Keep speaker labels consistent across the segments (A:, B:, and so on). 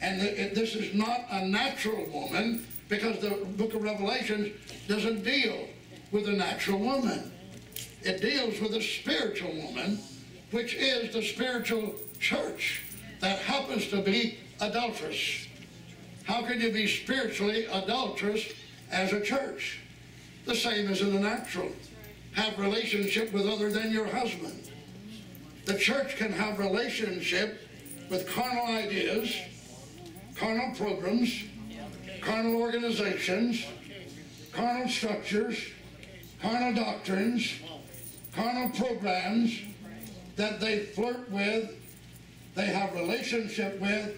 A: And this is not a natural woman because the book of Revelation doesn't deal with a natural woman. It deals with a spiritual woman, which is the spiritual church that happens to be adulterous. How can you be spiritually adulterous as a church? The same as in the natural. Have relationship with other than your husband. The church can have relationship with carnal ideas, carnal programs, carnal organizations, carnal structures, carnal doctrines, carnal programs that they flirt with, they have relationship with,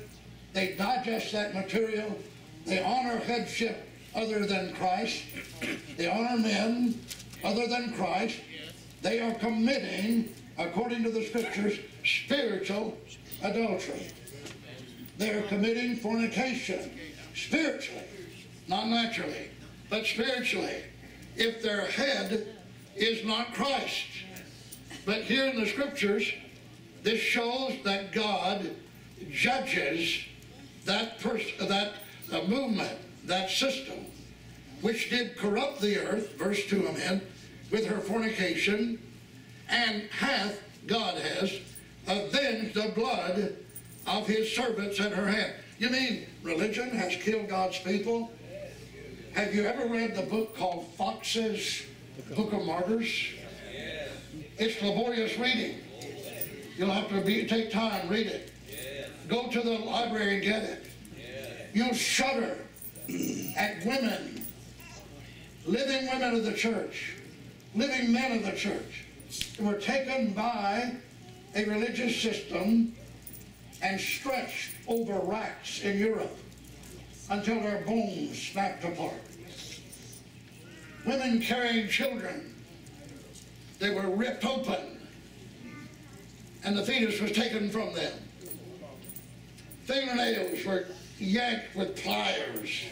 A: they digest that material, they honor headship other than Christ, they honor men other than Christ, they are committing, according to the scriptures, spiritual adultery. They're committing fornication spiritually, not naturally, but spiritually, if their head is not Christ. But here in the scriptures, this shows that God judges that person, that uh, movement, that system, which did corrupt the earth, verse 2 amen, with her fornication, and hath, God has, avenged the blood of his servants at her hand. You mean religion has killed God's people? Have you ever read the book called Fox's Book of Martyrs? It's laborious reading. You'll have to be, take time, read it. Go to the library and get it. You'll shudder at women, living women of the church, living men of the church, who were taken by a religious system and stretched over racks in Europe until their bones snapped apart. Women carrying children, they were ripped open and the fetus was taken from them. Fingernails were yanked with pliers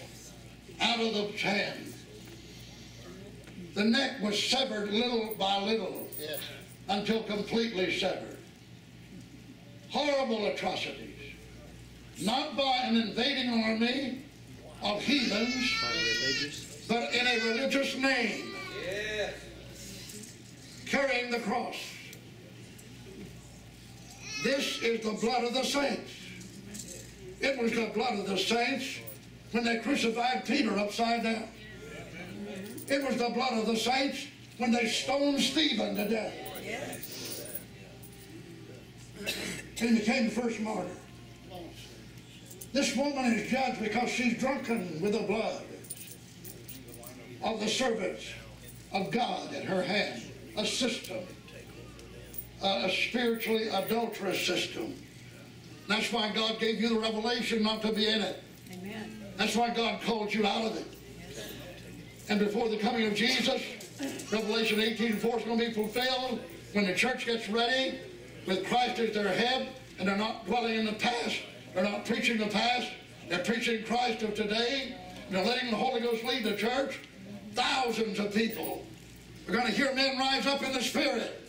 A: out of the hand. The neck was severed little by little until completely severed. Horrible atrocities. Not by an invading army of heathens, but in a religious name. Yes. Carrying the cross. This is the blood of the saints. It was the blood of the saints when they crucified Peter upside down. It was the blood of the saints when they stoned Stephen to death. And became the first martyr. This woman is judged because she's drunken with the blood of the servants of God at her hand. A system, a spiritually adulterous system. That's why God gave you the revelation not to be in it. Amen. That's why God called you out of it. And before the coming of Jesus, Revelation 18 4 is going to be fulfilled when the church gets ready with Christ as their head and they're not dwelling in the past. They're not preaching the past. They're preaching Christ of today. They're letting the Holy Ghost lead the church. Thousands of people are going to hear men rise up in the Spirit.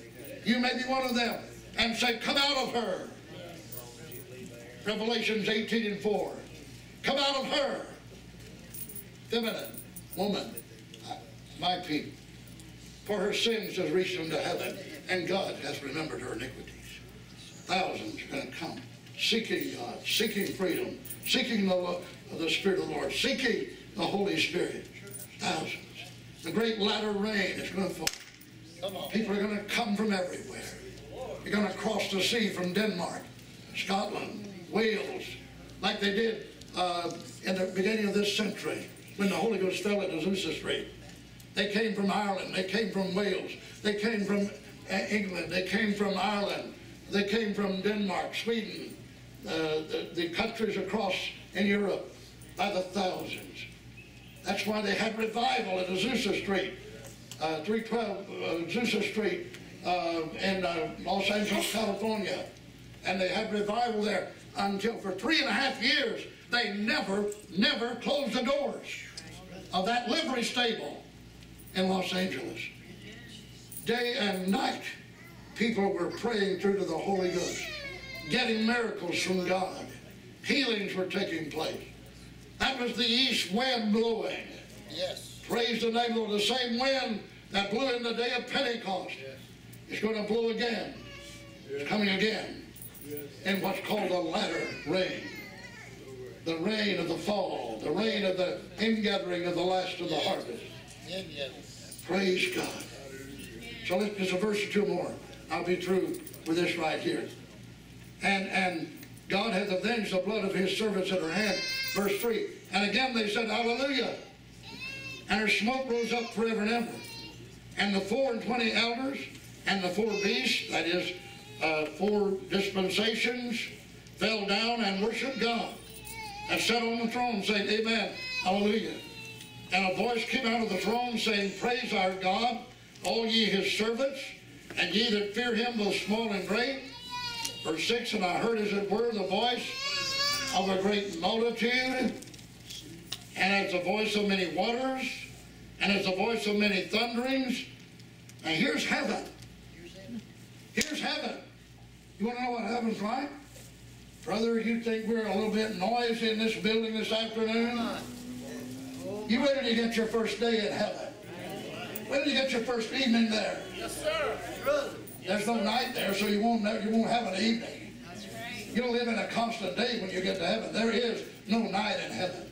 A: You may be one of them. And say, come out of her. Revelations 18 and 4. Come out of her. Feminine woman, uh, my people. For her sins has reached unto heaven, and God has remembered her iniquities. Thousands are going to come seeking God, seeking freedom, seeking the, the Spirit of the Lord, seeking the Holy Spirit. Thousands. The great latter rain is going to fall. People are going to come from everywhere. You're going to cross the sea from Denmark, Scotland, Wales, like they did uh, in the beginning of this century when the Holy Ghost fell at Azusa Street. They came from Ireland. They came from Wales. They came from uh, England. They came from Ireland. They came from Denmark, Sweden, uh, the, the countries across in Europe by the thousands. That's why they had revival at Azusa Street, uh, 312 uh, Azusa Street uh, in uh, Los Angeles, California. And they had revival there until for three and a half years, they never, never closed the doors of that livery stable in Los Angeles. Day and night, people were praying through to the Holy Ghost, getting miracles from God, healings were taking place. That was the east wind blowing.
B: Yes.
A: Praise the name of the same wind that blew in the day of Pentecost. Yes. It's going to blow again. It's coming again in what's called the latter rain. The rain of the fall, the rain of the ingathering of the last of the harvest. Praise God. So let's just a verse or two more. I'll be through with this right here. And and God hath avenged the blood of his servants at her hand. Verse 3. And again they said, Hallelujah. And her smoke rose up forever and ever. And the four and twenty elders and the four beasts, that is, uh, four dispensations, fell down and worshiped God and sat on the throne saying, Amen, Hallelujah. And a voice came out of the throne saying, Praise our God, all ye his servants, and ye that fear him, both small and great. Verse 6, And I heard as it were the voice of a great multitude, and as the voice of many waters, and as the voice of many thunderings. And here's heaven. Here's heaven. You want to know what heaven's like? Brother, you think we're a little bit noisy in this building this afternoon? You ready to get your first day in heaven? Ready you get your first evening there?
B: Yes, sir.
A: There's no night there, so you won't you won't have an evening. You'll live in a constant day when you get to heaven. There is no night in heaven.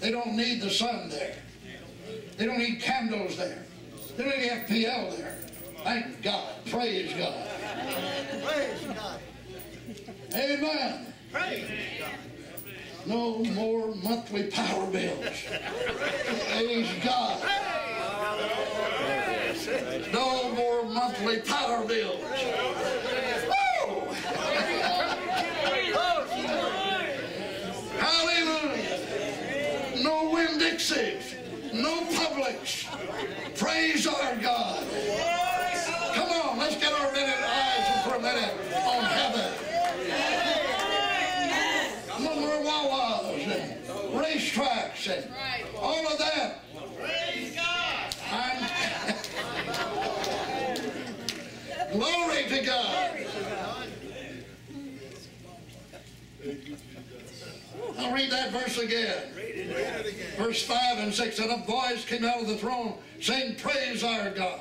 A: They don't need the sun there. They don't need candles there. They don't need FPL there. Thank God. Praise God.
B: Praise God.
A: Amen.
B: Praise God.
A: No more monthly power bills. Praise God. No more monthly power bills. Woo! Hallelujah. No Winn-Dixies. No Publix. Praise our God. Come on, let's get our minute eyes for a minute on heaven. No more Wawas and racetracks and all of that. I'm- Glory to God. Read that verse again. Verse 5 and 6. And a voice came out of the throne saying, Praise our God,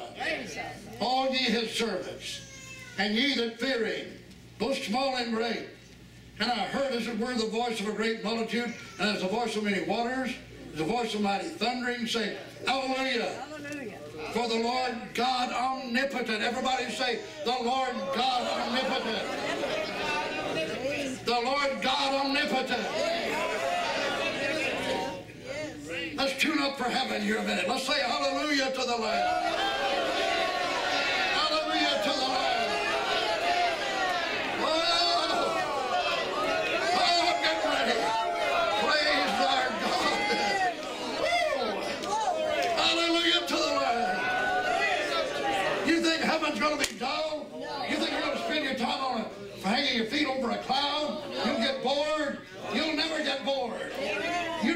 A: all ye his servants, and ye that fear him, both small and great. And I heard as it were the voice of a great multitude, and as the voice of many waters, as the voice of mighty thundering, saying, Hallelujah. For the Lord God omnipotent. Everybody say, the Lord God omnipotent. The Lord God omnipotent. Let's tune up for heaven here a minute. Let's say hallelujah to the Lamb. Hallelujah to the Lamb. Oh, oh get ready. Praise our God. Woo. Hallelujah to the Lamb. You think heaven's going to be dull? You think you're going to spend your time on a, hanging your feet over a cloud? You'll get bored. You'll never get bored. You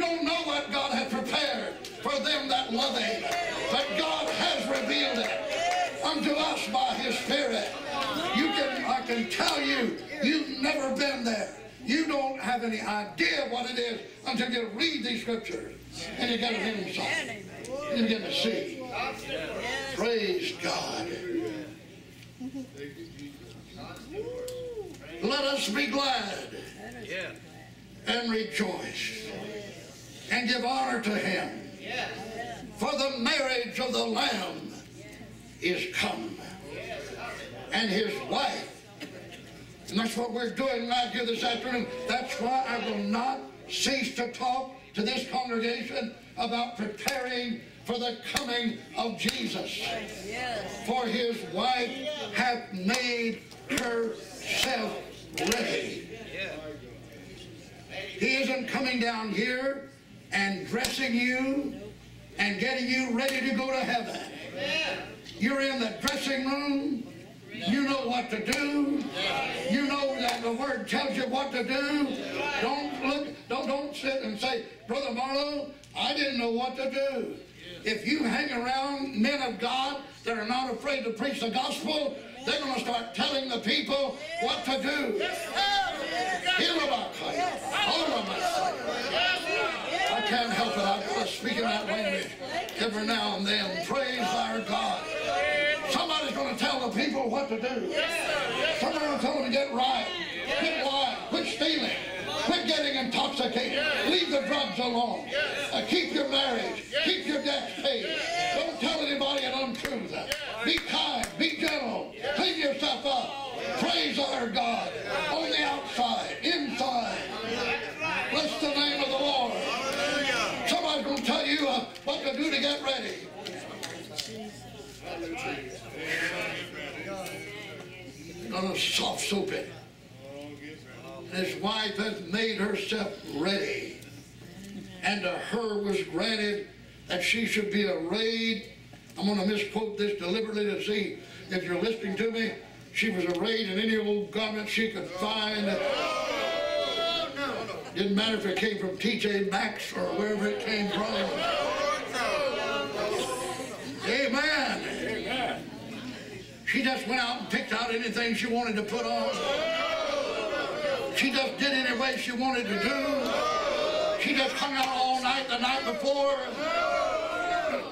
A: for them that love Him. But God has revealed it unto us by His Spirit. You can, I can tell you, you've never been there. You don't have any idea what it is until you read these scriptures and you get an insight. You begin to see. Praise God. Let us be glad and rejoice and give honor to him. For the marriage of the Lamb is come. And his wife. And that's what we're doing right here this afternoon. That's why I will not cease to talk to this congregation about preparing for the coming of Jesus. For his wife hath made herself ready. He isn't coming down here and dressing you and getting you ready to go to heaven. You're in the dressing room. You know what to do. You know that the word tells you what to do. Don't look, don't, don't sit and say, Brother Marlowe, I didn't know what to do. If you hang around men of God that are not afraid to preach the gospel, They're going to start telling the people what to do. I can't help it. I've got to speak in that language every now and then. Praise our God. Somebody's going to tell the people what to do. Somebody's going to tell them to get right. Quit lying. Quit stealing. Quit getting intoxicated. Leave the drugs alone. Uh, keep your marriage. Keep your debts paid. Don't tell anybody an untruth. Be kind. Be gentle. Clean yourself up. Praise our God. On the outside. Inside. Bless the name of the Lord. Somebody's going to tell you uh, what to do to get ready. Gonna soft soap it. His wife has made herself ready. And to her was granted that she should be arrayed. I'm going to misquote this deliberately to see if you're listening to me. She was arrayed in any old garment she could find. Didn't matter if it came from TJ Maxx or wherever it came from. Amen. She just went out and picked out anything she wanted to put on. She just did any way she wanted to do. She just hung out all night the night before.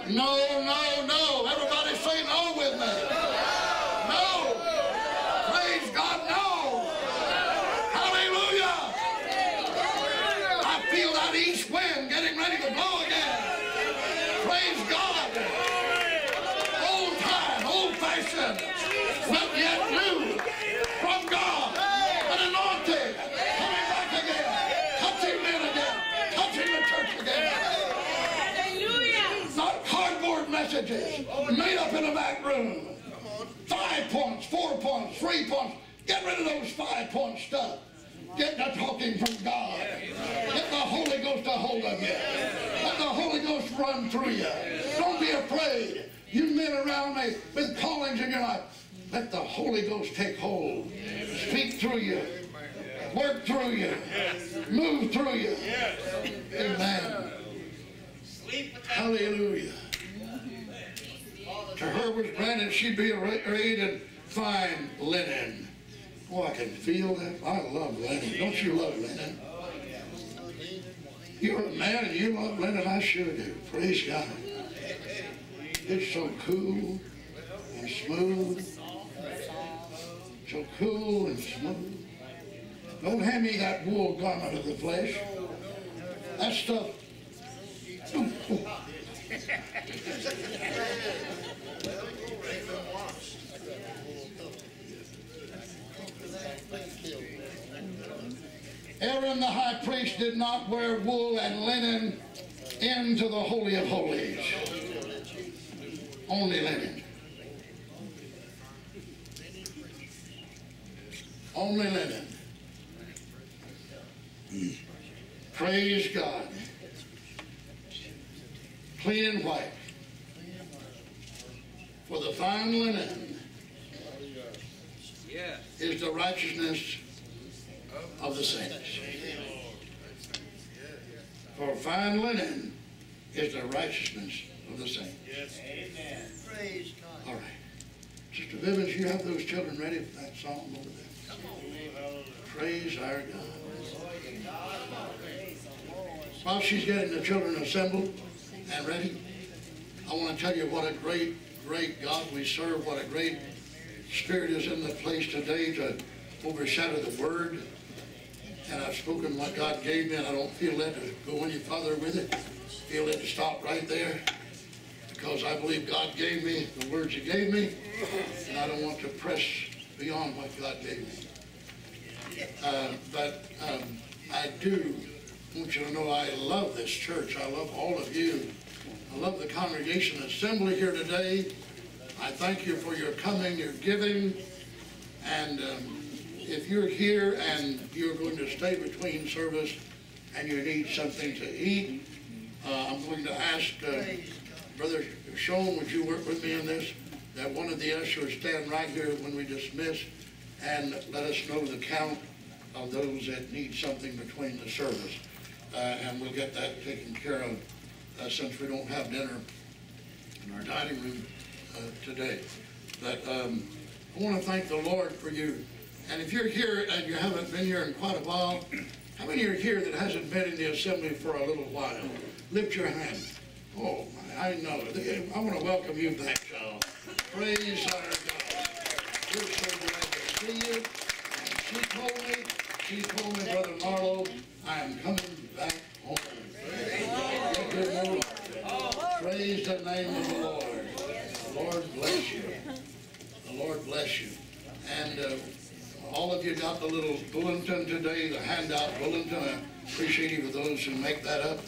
A: No, no, no. Everybody say no oh, with me. No. Praise God, no. Hallelujah. I feel that east wind getting ready to blow again. Praise God. Old time, old fashioned, but yet new from God. An anointing coming back again, touching men again, touching the church again. Not cardboard messages oh, made up in the back room. Five points, four points, three points. Get rid of those five point stuff. Get the talking from God. Get the Holy Ghost a hold of you. Let the Holy Ghost run through you. Don't be afraid. You men around me with callings in your life, let the Holy Ghost take hold. Speak through you. Work through you. Move through you. Amen. Hallelujah. To her was granted she'd be arrayed in fine linen. Oh, I can feel that. I love linen. Don't you love linen? You're a man and you love linen. I sure do. Praise God. It's so cool and smooth. So cool and smooth. Don't hand me that wool garment of the flesh. That stuff. Aaron the high priest did not wear wool and linen into the Holy of Holies. Only linen. Only linen. Praise God. Clean and white. For the fine linen is the righteousness of the saints. For fine linen is the righteousness of the saints.
B: Praise God.
A: All right. Sister Vivens, you have those children ready for that song over there. Come on. Praise our God. While she's getting the children assembled and ready, I want to tell you what a great, great God we serve, what a great Spirit is in the place today to overshadow the Word. And I've spoken what God gave me, and I don't feel led to go any further with it. Feel led to stop right there because I believe God gave me the words He gave me, and I don't want to press beyond what God gave me. Uh, but um, I do want you to know I love this church. I love all of you. I love the congregation assembly here today. I thank you for your coming, your giving, and um, if you're here and you're going to stay between service and you need something to eat, uh, I'm going to ask uh, Brother Sean, would you work with me on this? That one of the ushers stand right here when we dismiss and let us know the count of those that need something between the service. Uh, and we'll get that taken care of uh, since we don't have dinner in our dining room uh, today. But um, I want to thank the Lord for you. And if you're here and you haven't been here in quite a while, how many are here that hasn't been in the assembly for a little while? Lift your hand. Oh, my, I know. I want to welcome you back, child. Praise our God. We're so glad to see you. And she told me, she told me, Brother Marlowe, I am coming back home. Praise the name of the Lord. The Lord bless you. The Lord bless you. And uh, all of you got the little bulletin today, the handout bulletin. I appreciate you for those who make that up.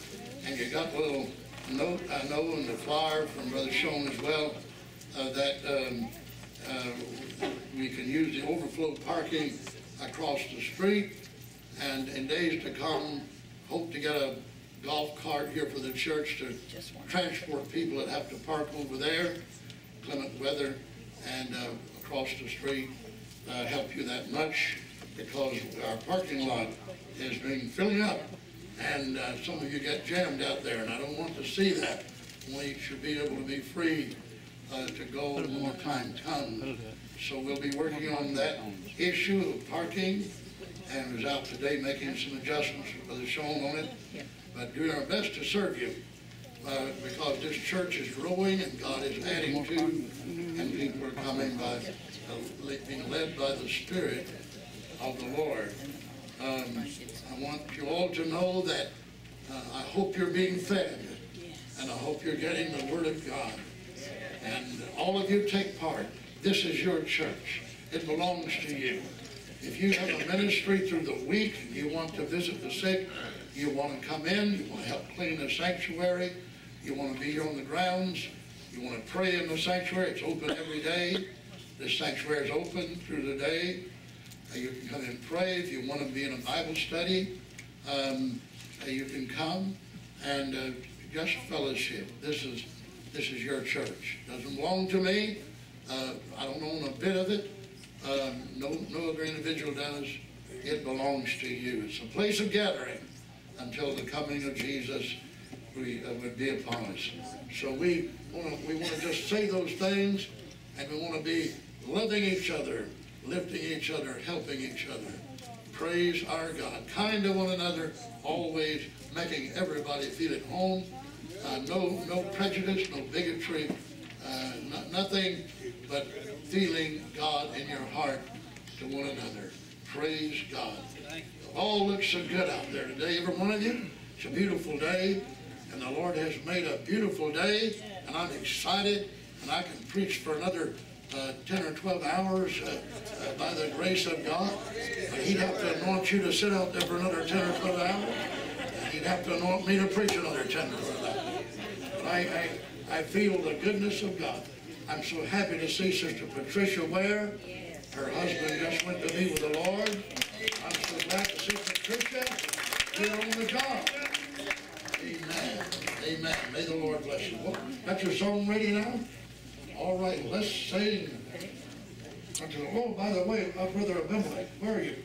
A: And you got the little note, I know, and the flyer from Brother Schoen as well, uh, that um, uh, we can use the overflow parking across the street. And in days to come, hope to get a golf cart here for the church to transport people that have to park over there, clement weather, and uh, across the street uh, help you that much because our parking lot has been filling up and uh, some of you get jammed out there and I don't want to see that. We should be able to be free uh, to go when more time comes. So we'll be working on that issue of parking and was out today making some adjustments for the Schoen on it. But doing our best to serve you uh, because this church is growing and God is adding to and people are coming by being led by the Spirit of the Lord. Um, I want you all to know that uh, I hope you're being fed and I hope you're getting the Word of God. And all of you take part. This is your church. It belongs to you. If you have a ministry through the week, you want to visit the sick, you want to come in, you want to help clean the sanctuary, you want to be here on the grounds, you want to pray in the sanctuary, it's open every day. This sanctuary is open through the day. Uh, you can come and pray if you want to be in a Bible study. Um, uh, you can come and uh, just fellowship. This is this is your church. Doesn't belong to me. Uh, I don't own a bit of it. Um, no, no other individual does. It belongs to you. It's a place of gathering until the coming of Jesus we, uh, would be upon us. So we want to we want to just say those things, and we want to be loving each other, lifting each other, helping each other. Praise our God. Kind to one another, always making everybody feel at home. Uh, no, no prejudice, no bigotry, uh, nothing but feeling God in your heart to one another. Praise God. All looks so good out there today, every one of you. It's a beautiful day, and the Lord has made a beautiful day, and I'm excited, and I can preach for another uh, 10 or 12 hours uh, uh, by the grace of God. he'd have to anoint you to sit out there for another 10 or 12 hours. he'd have to anoint me to preach another 10 or 12 hours. But I, I, I feel the goodness of God. I'm so happy to see Sister Patricia Ware. Her husband just went to be with the Lord. I'm so glad to see Patricia here on the job. Amen. Amen. May the Lord bless you. Well, got your song ready now? All right, let's sing. Oh, by the way, uh, Brother Abimelech, where are you?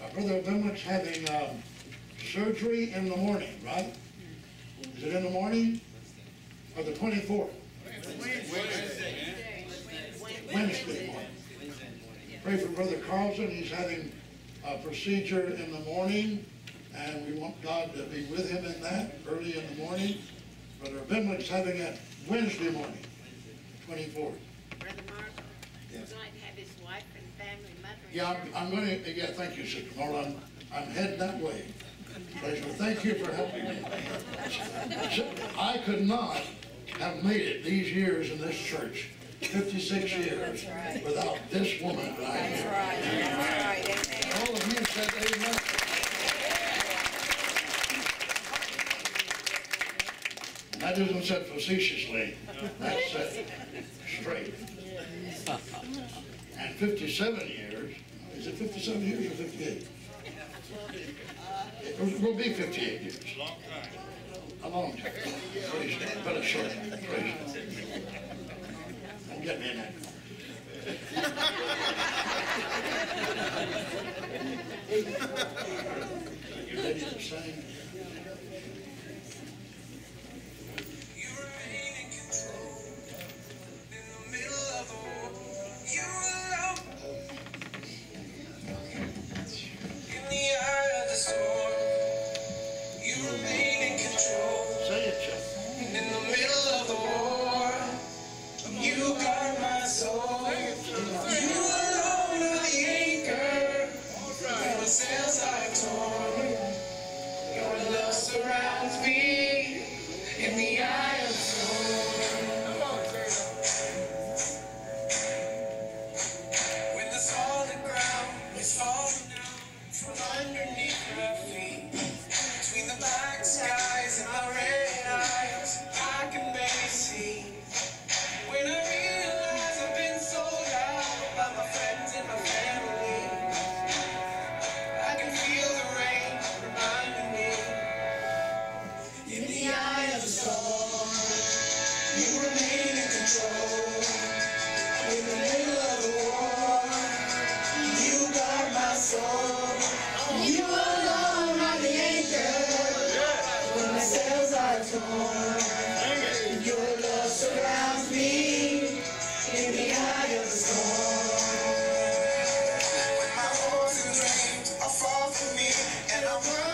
A: Uh, Brother Abimelech's having um, surgery in the morning, right? Is it in the morning? Or the 24th? Wednesday. Wednesday morning. Pray for Brother Carlson. He's having a procedure in the morning, and we want God to be with him in that early in the morning. Brother Abimelech's having it Wednesday morning. 24th.
C: Brother Mark,
A: Yes.
C: going to have his wife and family, mother and
A: Yeah, I'm, I'm going to, yeah, thank you, Sister Marla. I'm, I'm heading that way. Praise the Thank you for helping me. I could not have made it these years in this church, 56 years, without this woman right here.
D: That's right, amen.
A: All of you said amen. That isn't said facetiously, that's said straight. And 57 years, is it 57 years or 58? It will be 58 years. A long time. Praise God, but a short, praise God. I'm getting in that. You ready to sing?
E: Your love surrounds me in the eye of the storm.
F: When my are far from me and I'm running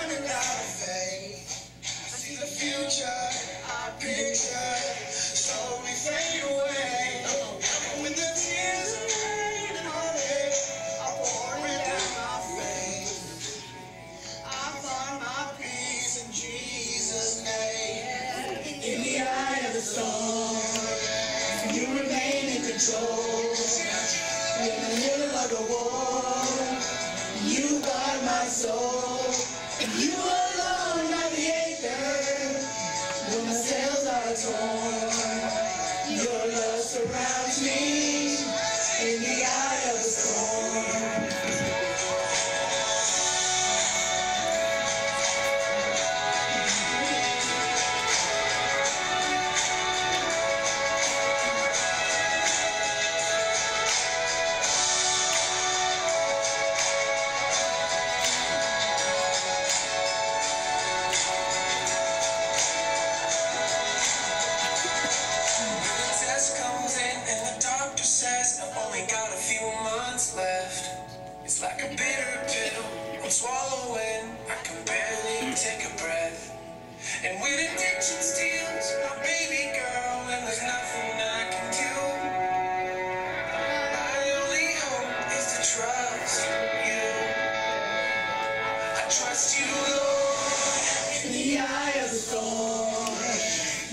F: trust you, Lord.
E: In the eye of the storm,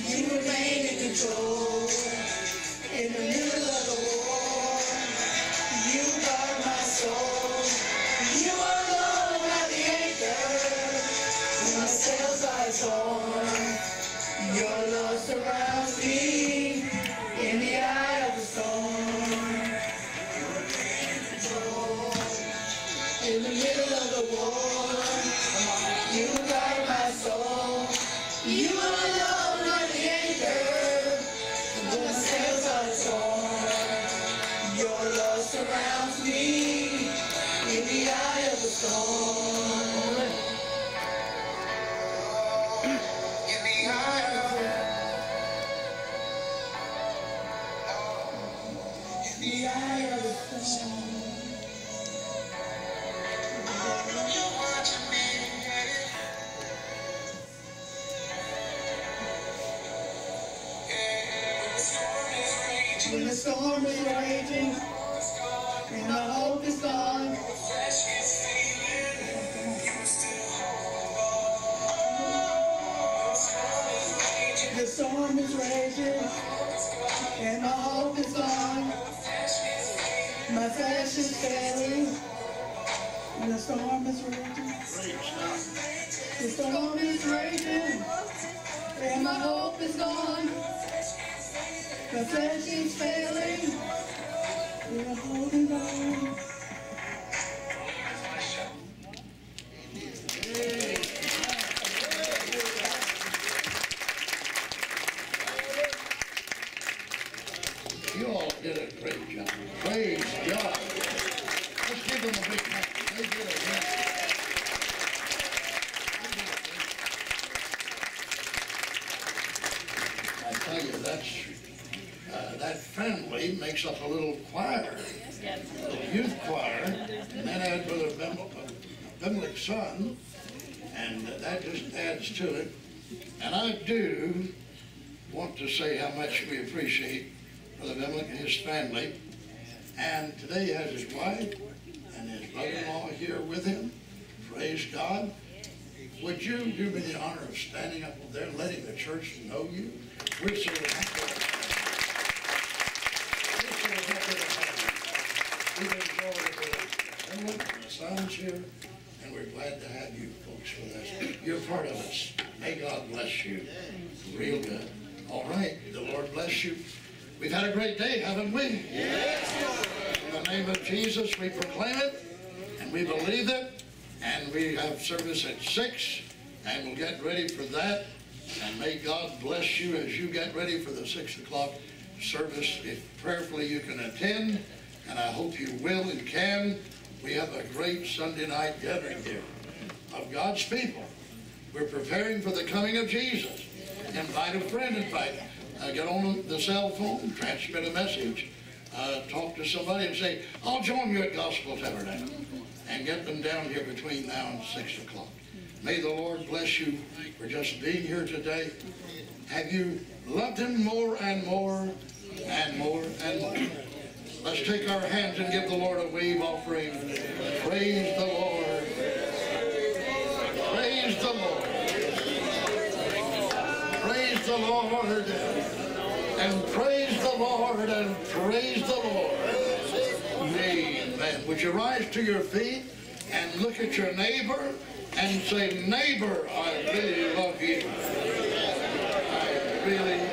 E: you remain in control. Storm
F: is raging,
E: When the storm is raging and my hope is gone.
F: The storm is raging,
E: the and my hope is gone. My flesh is failing. And the storm is raging. The storm is raging. And my hope is gone. The flesh is failing. We're holding on.
A: You all did a great job. Praise God. Let's give them a big hand. They did a great I tell you, that's, uh, that family makes up a little choir, a little youth choir, and then add Brother Bim- Bimlick's son, and that just adds to it. And I do want to say how much we appreciate Brother Bimlick and his family. And today he has his wife and his brother-in-law here with him. Praise God. Would you do me the honor of standing up there and letting the church know you? We're so happy. We've enjoyed and the sons here, and we're glad to have you folks with us. You're part of us. May God bless you. Real good. All right, the Lord bless you. We've had a great day, haven't we? Yes. In the name of Jesus, we proclaim it, and we believe it, and we have service at six, and we'll get ready for that. And may God bless you as you get ready for the six o'clock service. If prayerfully you can attend, and I hope you will and can. We have a great Sunday night gathering here of God's people. We're preparing for the coming of Jesus. Invite a friend, invite, uh, get on the cell phone, transmit a message, uh, talk to somebody and say, I'll join you at Gospel Tabernacle. And get them down here between now and six o'clock. May the Lord bless you for just being here today. Have you loved him more and more and more and more? Let's take our hands and give the Lord a wave offering. Praise the Lord. Praise the Lord. The Lord. And praise the Lord and praise the Lord. Amen. Would you rise to your feet and look at your neighbor and say, neighbor, I really love you. I really